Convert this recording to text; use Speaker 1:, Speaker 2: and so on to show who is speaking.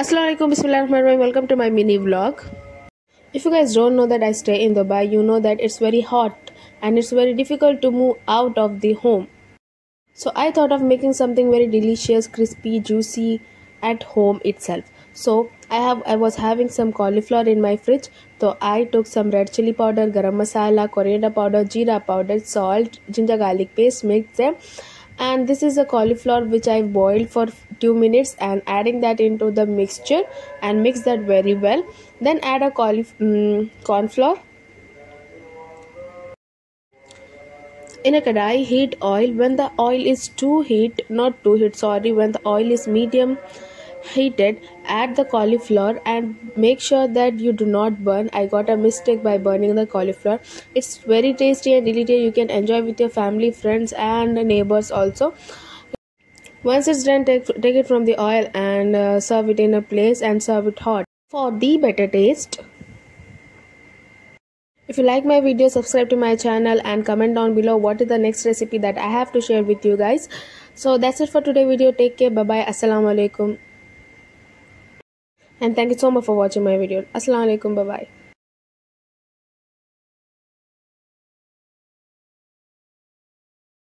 Speaker 1: Assalamualaikum bismillahirrahmanirrahim. Welcome to my mini vlog. If you guys don't know that I stay in Dubai you know that it's very hot and it's very difficult to move out of the home. So I thought of making something very delicious crispy juicy at home itself. So I have I was having some cauliflower in my fridge. So I took some red chili powder garam masala coriander powder jeera powder salt ginger garlic paste mixed them and this is a cauliflower which I've boiled for 2 minutes and adding that into the mixture and mix that very well. Then add a um, corn flour in a kadai heat oil when the oil is too heat not too heat sorry when the oil is medium heated add the cauliflower and make sure that you do not burn. I got a mistake by burning the cauliflower. It's very tasty and delicious. You can enjoy with your family friends and neighbors also. Once it's done take, take it from the oil and uh, serve it in a place and serve it hot. For the better taste. If you like my video subscribe to my channel and comment down below what is the next recipe that i have to share with you guys. So that's it for today video. Take care. Bye bye assalamu alaikum and thank you so much for watching my video. Assalamu alaikum bye bye